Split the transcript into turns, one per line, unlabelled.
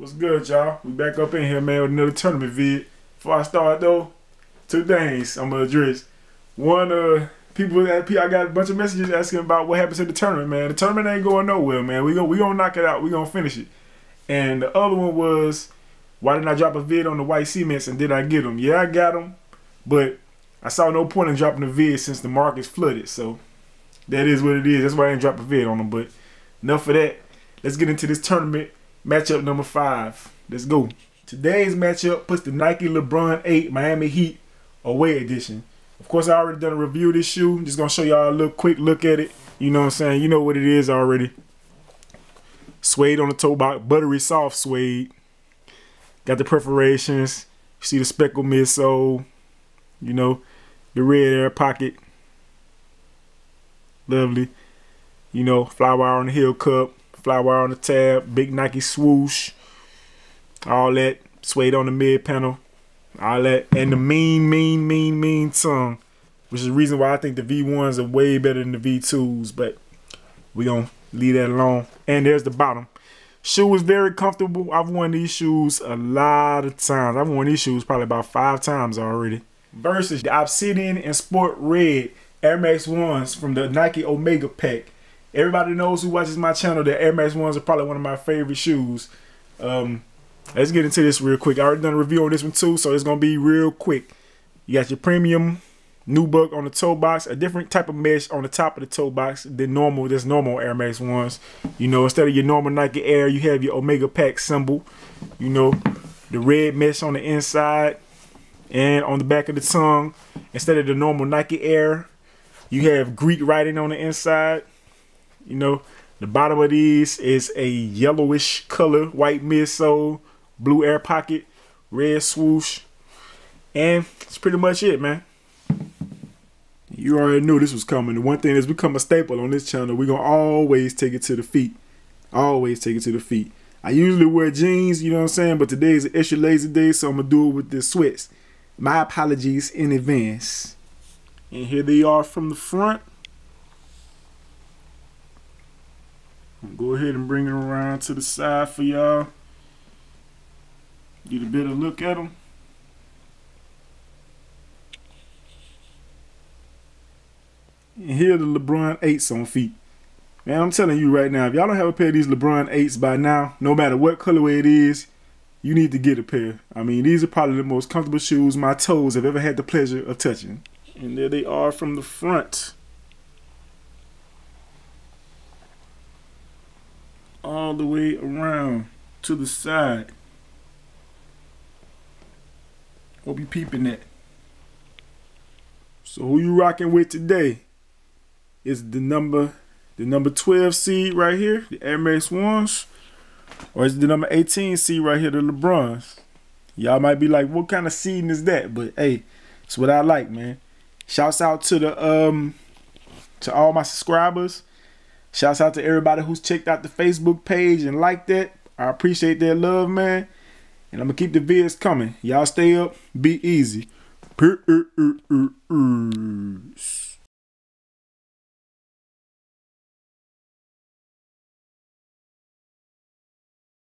What's good, y'all? We back up in here, man, with another tournament vid. Before I start, though, two things I'm gonna address. One, uh, people, I got a bunch of messages asking about what happens to the tournament, man. The tournament ain't going nowhere, man. We gonna we gonna knock it out. We gonna finish it. And the other one was, why didn't I drop a vid on the white cements and did I get them? Yeah, I got them, but I saw no point in dropping the vid since the market's flooded. So that is what it is. That's why I didn't drop a vid on them. But enough of that. Let's get into this tournament matchup number five. Let's go. Today's matchup puts the Nike LeBron 8 Miami Heat away edition. Of course, I already done a review of this shoe. Just gonna show y'all a little quick look at it. You know what I'm saying? You know what it is already. Suede on the toe box, buttery soft suede. Got the perforations. You see the speckle midsole. You know, the red air pocket. Lovely. You know, fly wire on the heel cup, fly wire on the tab, big Nike swoosh. All that suede on the mid panel. All that. And the mean, mean, mean, mean tongue. Which is the reason why I think the V1s are way better than the V2s. But we going to leave that alone. And there's the bottom. Shoe is very comfortable. I've worn these shoes a lot of times. I've worn these shoes probably about five times already. Versus the Obsidian and Sport Red Air Max 1s from the Nike Omega pack. Everybody knows who watches my channel that Air Max 1s are probably one of my favorite shoes. Um, let's get into this real quick. I already done a review on this one too, so it's to be real quick. You got your premium nubuck on the toe box, a different type of mesh on the top of the toe box than normal, There's normal Air Max 1s. You know, instead of your normal Nike Air, you have your Omega Pack symbol. You know, the red mesh on the inside and on the back of the tongue. Instead of the normal Nike Air, you have Greek writing on the inside. You know, the bottom of these is a yellowish color, white midsole, blue air pocket, red swoosh. And that's pretty much it, man. You already knew this was coming. The one thing that's become a staple on this channel, we're going to always take it to the feet. Always take it to the feet. I usually wear jeans, you know what I'm saying? But today is an extra lazy day, so I'm going to do it with the sweats. My apologies in advance. And here they are from the front. Go ahead and bring it around to the side for y'all. Get a better look at them. And here the LeBron 8s on feet. Man, I'm telling you right now, if y'all don't have a pair of these LeBron 8s by now, no matter what colorway it is, you need to get a pair. I mean, these are probably the most comfortable shoes my toes have ever had the pleasure of touching. And there they are from the front. All the way around to the side. Hope you peeping that. So who you rocking with today is the number the number 12 seed right here, the Air Max ones, or is the number 18 seed right here, the LeBrons. Y'all might be like, what kind of seeding is that? But hey, it's what I like, man. Shouts out to the um to all my subscribers. Shouts out to everybody who's checked out the Facebook page and liked it. I appreciate their love, man. And I'm going to keep the vids coming. Y'all stay up. Be easy.